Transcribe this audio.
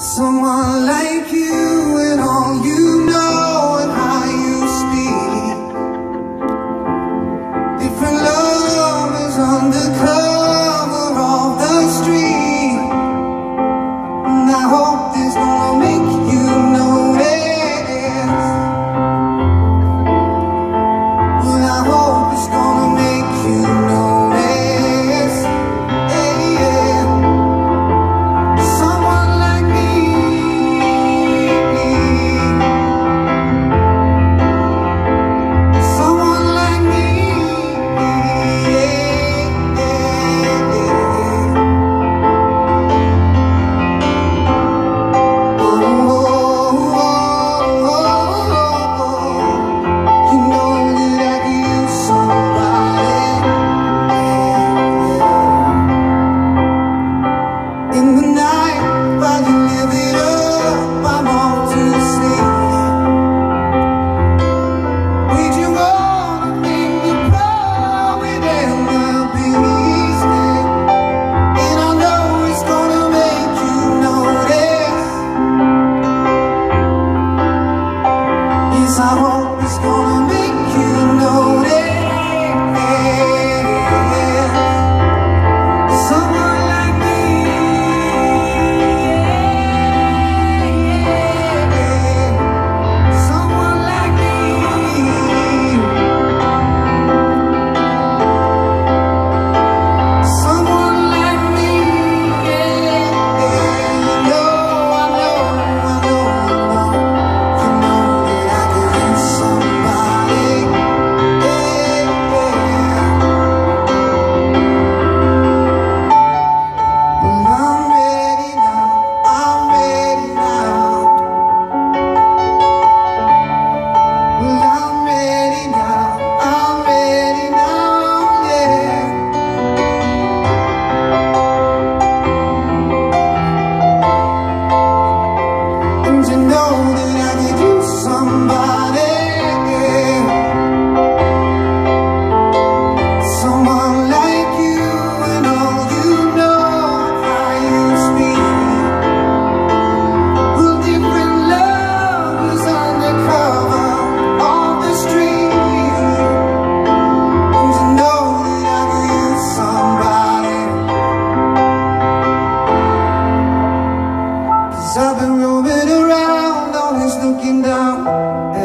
Someone like you and all you know and how you speak. Different love is on the cover of the street. And I hope this gonna make you when to know that I need you, somebody. and